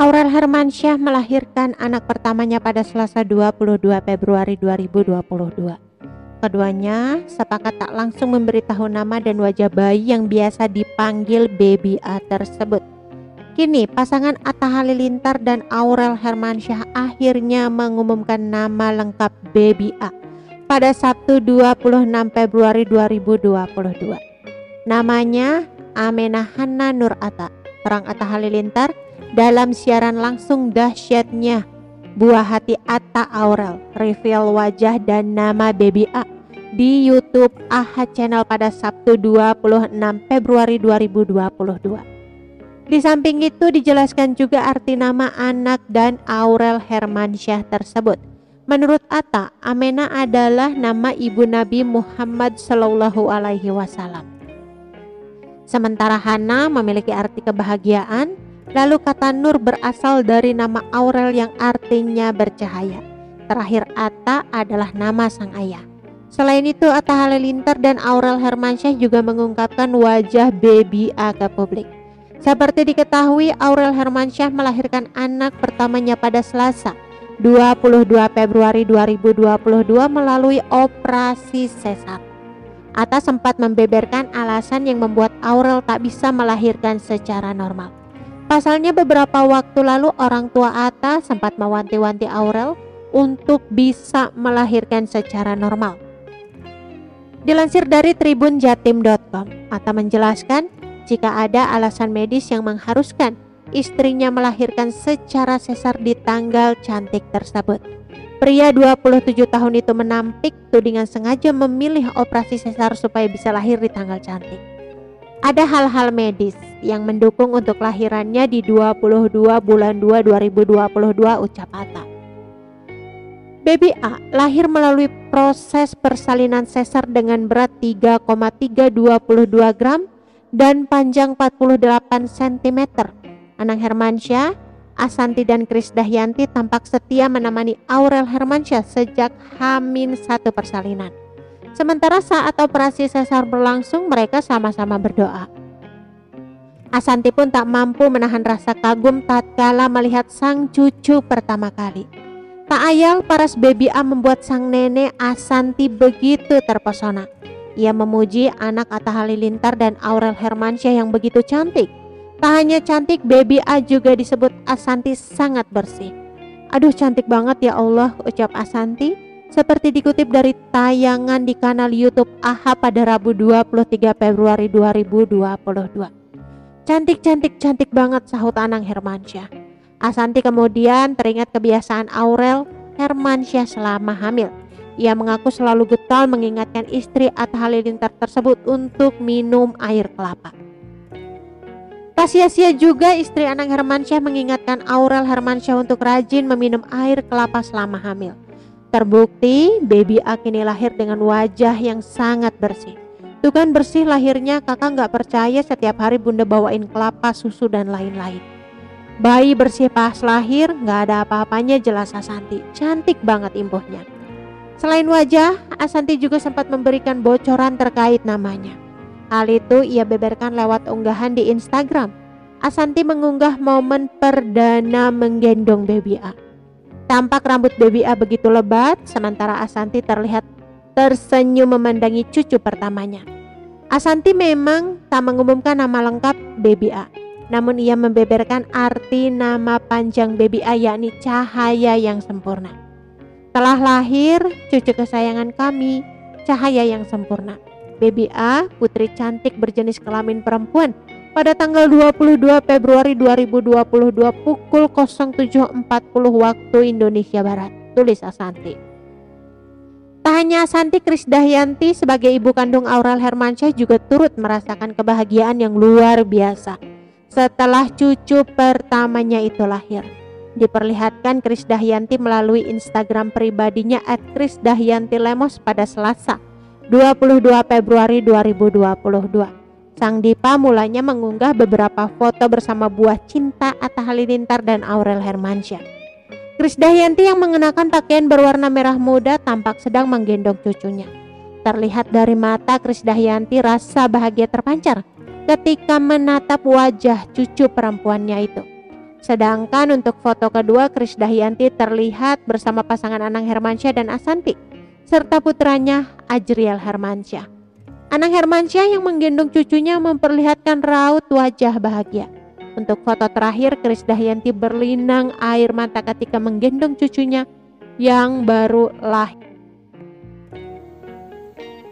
Aurel Hermansyah melahirkan anak pertamanya pada Selasa 22 Februari 2022. Keduanya sepakat tak langsung memberitahu nama dan wajah bayi yang biasa dipanggil Baby A tersebut. Kini pasangan Atta Halilintar dan Aurel Hermansyah akhirnya mengumumkan nama lengkap Baby A pada Sabtu 26 Februari 2022. Namanya Amenah Hanna Nur Atta, terang Atta Halilintar dalam siaran langsung dahsyatnya Buah Hati Atta Aurel reveal wajah dan nama Baby A di YouTube AHA Channel pada Sabtu 26 Februari 2022. Di samping itu dijelaskan juga arti nama anak dan Aurel Hermansyah tersebut. Menurut Atta, Amena adalah nama ibu Nabi Muhammad Shallallahu Alaihi Wasallam. Sementara Hana memiliki arti kebahagiaan, Lalu kata Nur berasal dari nama Aurel yang artinya bercahaya. Terakhir Atta adalah nama sang ayah. Selain itu Atta Halilintar dan Aurel Hermansyah juga mengungkapkan wajah baby A ke publik. Seperti diketahui Aurel Hermansyah melahirkan anak pertamanya pada Selasa 22 Februari 2022 melalui operasi sesar. Atta sempat membeberkan alasan yang membuat Aurel tak bisa melahirkan secara normal. Pasalnya beberapa waktu lalu orang tua Ata sempat mewanti-wanti Aurel untuk bisa melahirkan secara normal. Dilansir dari tribunjatim.com, Ata menjelaskan jika ada alasan medis yang mengharuskan istrinya melahirkan secara sesar di tanggal cantik tersebut. Pria 27 tahun itu menampik tudingan sengaja memilih operasi sesar supaya bisa lahir di tanggal cantik. Ada hal-hal medis yang mendukung untuk lahirannya di 22 bulan 2 2022 ucap Ata. Baby A lahir melalui proses persalinan sesar dengan berat 3,322 gram dan panjang 48 cm. Anang Hermansyah, Asanti dan Kris Dahyanti tampak setia menemani Aurel Hermansyah sejak Hamin satu persalinan. Sementara saat operasi sesar berlangsung, mereka sama-sama berdoa. Asanti pun tak mampu menahan rasa kagum tatkala melihat sang cucu pertama kali. Tak ayal paras baby A membuat sang nenek Asanti begitu terpesona. Ia memuji anak Atta Halilintar dan Aurel Hermansyah yang begitu cantik. Tak hanya cantik, baby A juga disebut Asanti sangat bersih. Aduh cantik banget ya Allah, ucap Asanti seperti dikutip dari tayangan di kanal YouTube AHA pada Rabu 23 Februari 2022. Cantik-cantik cantik banget sahut Anang Hermansyah. Asanti kemudian teringat kebiasaan Aurel Hermansyah selama hamil. Ia mengaku selalu getol mengingatkan istri Atta Halilintar tersebut untuk minum air kelapa. Tak sia-sia juga istri Anang Hermansyah mengingatkan Aurel Hermansyah untuk rajin meminum air kelapa selama hamil. Terbukti baby A kini lahir dengan wajah yang sangat bersih. Tuh kan bersih lahirnya kakak nggak percaya setiap hari bunda bawain kelapa, susu dan lain-lain. Bayi bersih pas lahir nggak ada apa-apanya jelas Asanti. Cantik banget impuhnya. Selain wajah, Asanti juga sempat memberikan bocoran terkait namanya. Hal itu ia beberkan lewat unggahan di Instagram. Asanti mengunggah momen perdana menggendong baby A. Tampak rambut baby A begitu lebat, sementara Asanti terlihat tersenyum memandangi cucu pertamanya. Asanti memang tak mengumumkan nama lengkap baby A, namun ia membeberkan arti nama panjang baby A yakni cahaya yang sempurna. Telah lahir cucu kesayangan kami, cahaya yang sempurna. Baby A, putri cantik berjenis kelamin perempuan pada tanggal 22 Februari 2022 pukul 07.40 waktu Indonesia Barat. Tulis Asanti. Tak hanya Asanti, Kris Dahyanti sebagai ibu kandung Aurel Hermansyah juga turut merasakan kebahagiaan yang luar biasa setelah cucu pertamanya itu lahir. Diperlihatkan Kris Dahyanti melalui Instagram pribadinya at Kris Dahyanti Lemos pada Selasa 22 Februari 2022. Sang Dipa mulanya mengunggah beberapa foto bersama buah cinta Atta Halilintar dan Aurel Hermansyah. Kris Dahyanti yang mengenakan pakaian berwarna merah muda tampak sedang menggendong cucunya. Terlihat dari mata Krisdayanti rasa bahagia terpancar ketika menatap wajah cucu perempuannya itu. Sedangkan untuk foto kedua Krisdayanti terlihat bersama pasangan Anang Hermansyah dan Asanti serta putranya Ajriel Hermansyah. Anang Hermansyah yang menggendong cucunya memperlihatkan raut wajah bahagia. Untuk foto terakhir Krisdayanti berlinang air mata ketika menggendong cucunya yang baru lahir.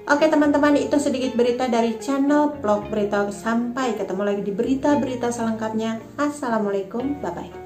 Oke teman-teman itu sedikit berita dari channel vlog berita sampai ketemu lagi di berita-berita selengkapnya Assalamualaikum bye bye